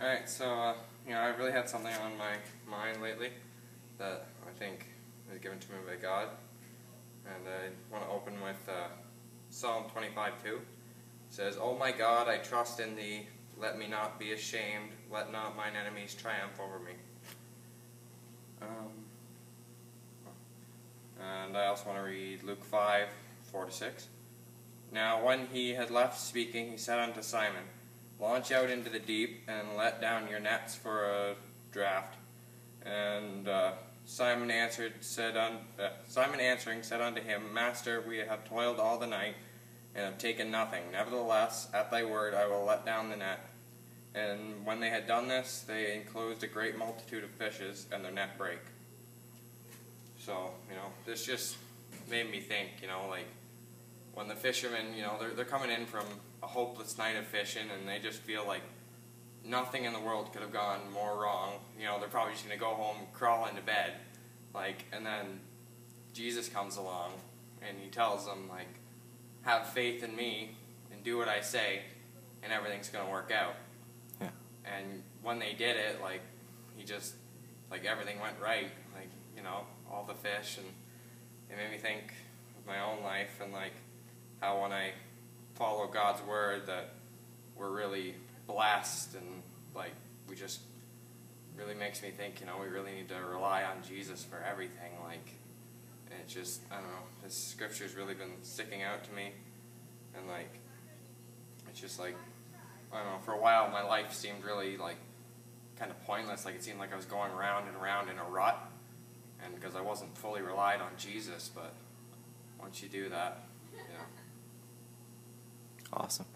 Alright, so, uh, you know, I've really had something on my mind lately that I think is given to me by God. And I want to open with uh, Psalm 25 2. It says, Oh my God, I trust in thee. Let me not be ashamed. Let not mine enemies triumph over me. Um, and I also want to read Luke 5 4 to 6. Now, when he had left speaking, he said unto Simon, Launch out into the deep and let down your nets for a draught. And uh, Simon answered, said un, uh, Simon answering said unto him, Master, we have toiled all the night and have taken nothing. Nevertheless, at thy word I will let down the net. And when they had done this, they enclosed a great multitude of fishes, and their net brake. So, you know, this just made me think, you know, like when the fishermen, you know, they're, they're coming in from a hopeless night of fishing and they just feel like nothing in the world could have gone more wrong. You know, they're probably just going to go home, crawl into bed. Like, and then Jesus comes along and he tells them, like, have faith in me and do what I say and everything's going to work out. Yeah. And when they did it, like, he just, like, everything went right. Like, you know, all the fish and it made me think of my own life and, like, how when I follow God's word that we're really blessed and like we just really makes me think, you know, we really need to rely on Jesus for everything. Like, and it just, I don't know, this scripture's really been sticking out to me, and like, it's just like, I don't know, for a while my life seemed really like kind of pointless. Like it seemed like I was going round and round in a rut, and because I wasn't fully relied on Jesus. But once you do that, you know. Awesome.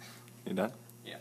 You done? Yeah.